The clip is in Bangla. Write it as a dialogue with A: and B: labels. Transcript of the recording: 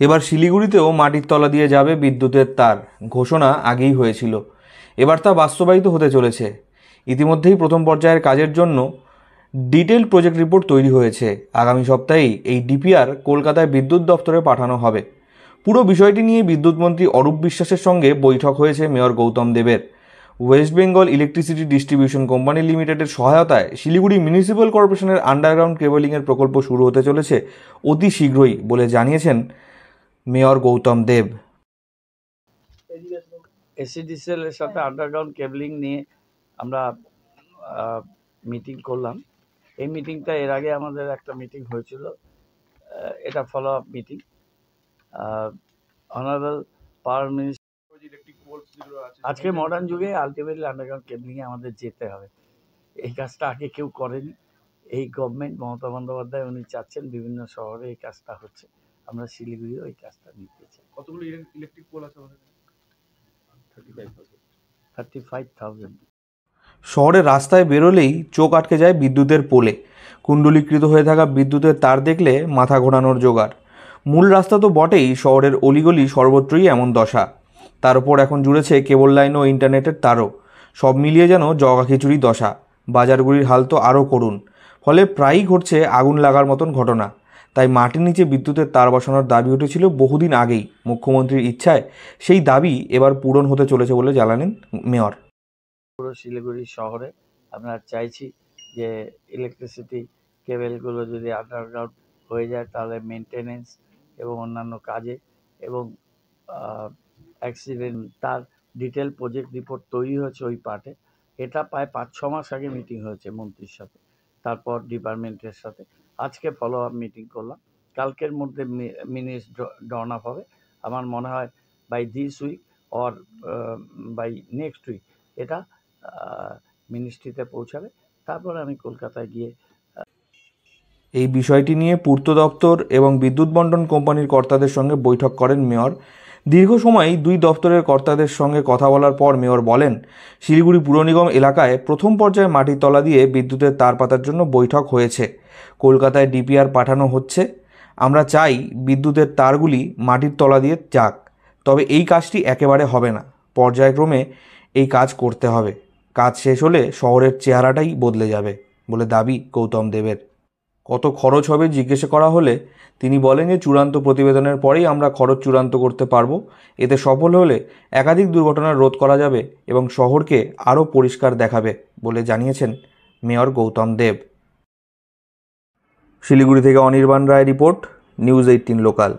A: এবার শিলিগুড়িতেও মাটির তলা দিয়ে যাবে বিদ্যুতের তার, ঘোষণা আগেই হয়েছিল। এবার তা বাস্তবায়িত হতে চলেছে। ইতিমধ্যেই প্রথম পর্যায়ের কাজের জন্য ডিটেল প্রজেক্ট রিপোর্ট তৈরি হয়েছে। আগামী সপ্তাহেই এই ডিপিআর কলকাতায় বিদ্যুৎ দপ্তরে পাঠানো হবে। পুরো বিষয়টি নিয়ে বিদ্যুৎমন্ত্রী অরূপ বিশ্বাসের সঙ্গে বৈঠক হয়েছে মেয়র গৌতম দেবের। West Bengal electricity distribution company লিমিটেডের সহায়তায় শিলিগুড়ি মিউনিসিপ্যাল কর্পোরেশনের আন্ডারগ্রাউন্ড কেবলিংয়ের প্রকল্প শুরু হতে চলেছে অতি শীঘ্রই বলে জানিয়েছেন মেয়র গৌতম দেব।
B: এসিডিসিএল এর সাথে আন্ডারগ্রাউন্ড কেবলিং নিয়ে আমরা মিটিং করলাম। এই মিটিংটা এর আগে আমাদের একটা মিটিং হয়েছিল। এটা follow up meeting honourable power minister আজকে মডার্ন যুগে আলটিমেটলি আন্ডারগ্রাউন্ড কেবলিংয়ে আমাদের যেতে হবে। এই কাজটা আগে কেউ করেনি। এই গভর্নমেন্ট মমতা বন্দ্যোপাধ্যায় উনি চাচ্ছেন বিভিন্ন শহরে এই কাজটা হচ্ছে। আমরা শিলিগুড়িও এই কাজটা নিতে চাই।
C: কতগুলো ইলেকট্রিক পোল আছে আমাদের
B: থার্টি ফাইভ থাউজেন্ড
A: শহরের রাস্তায় বেরোলেই চোখ আটকে যায় বিদ্যুতের পোলে। কুণ্ডলীকৃত হয়ে থাকা বিদ্যুতের তার দেখলে মাথা ঘোরানোর জোগাড়। মূল রাস্তা তো বটেই শহরের অলিগলি সর্বত্রই এমন দশা। তার উপর এখন জুড়েছে কেবল লাইন ও ইন্টারনেটের তারও। সব মিলিয়ে যেন জগা খিচুড়ি দশা। বাজারগুলির হাল তো আরও করুন ফলে প্রায়ই ঘটছে আগুন লাগার মতন ঘটনা। তাই মাটির নিচে বিদ্যুতের তার বসানোর দাবি উঠেছিল বহুদিন আগেই মুখ্যমন্ত্রীর ইচ্ছায়। সেই দাবি এবার পূরণ হতে চলেছে বলে জানালেন মেয়র।
B: পুরো শিলিগুড়ি শহরে আমরা চাইছি যে ইলেকট্রিসিটি কেবেলগুলো যদি আন্ডারগ্রাউন্ড হয়ে যায়, তাহলে মেনটেনেন্স এবং অন্যান্য কাজে এবং অ্যাক্সিডেন্ট তার ডিটেল প্রজেক্ট রিপোর্ট তৈরি হয়েছে ওই পার্টে। এটা প্রায় পাঁচ ছ মাস আগে মিটিং হয়েছে মন্ত্রীর সাথে, তারপর ডিপার্টমেন্টের সাথে। আজকে ফলো আপ মিটিং করলাম। কালকের মধ্যে মিনিস ডন আপ হবে। আমার মনে হয় by this week or by next week এটা মিনিস্ট্রিতে পৌঁছাবে। তারপরে আমি কলকাতায় গিয়ে,
A: এই বিষয়টি নিয়ে পূর্ত দপ্তর এবং বিদ্যুৎ বন্টন কোম্পানির কর্তাদের সঙ্গে বৈঠক করেন মেয়র দীর্ঘ সময় দুই দপ্তরের কর্তাদের সঙ্গে কথা বলার পর মেয়র বলেন, শিলিগুড়ি পুর নিগম এলাকায় প্রথম পর্যায়ে মাটির তলা দিয়ে বিদ্যুতের তার পাতার জন্য বৈঠক হয়েছে। কলকাতায় ডিপিআর পাঠানো হচ্ছে। আমরা চাই বিদ্যুতের তারগুলি মাটির তলা দিয়ে যাক, তবে এই কাজটি একেবারে হবে না। পর্যায়ক্রমে এই কাজ করতে হবে। কাজ শেষ হলে শহরের চেহারাটাই বদলে যাবে, বলে দাবি গৌতম দেবের। কত খরচ হবে জিজ্ঞেস করা হলে তিনি বলেন যে চূড়ান্ত প্রতিবেদনের পরেই আমরা খরচ চূড়ান্ত করতে পারব। এতে সফল হলে একাধিক দুর্ঘটনা রোধ করা যাবে এবং শহরকে আরও পরিষ্কার দেখাবে বলে জানিয়েছেন মেয়র গৌতম দেব। শিলিগুড়ি থেকে Anirban Roy report, news eighteen local.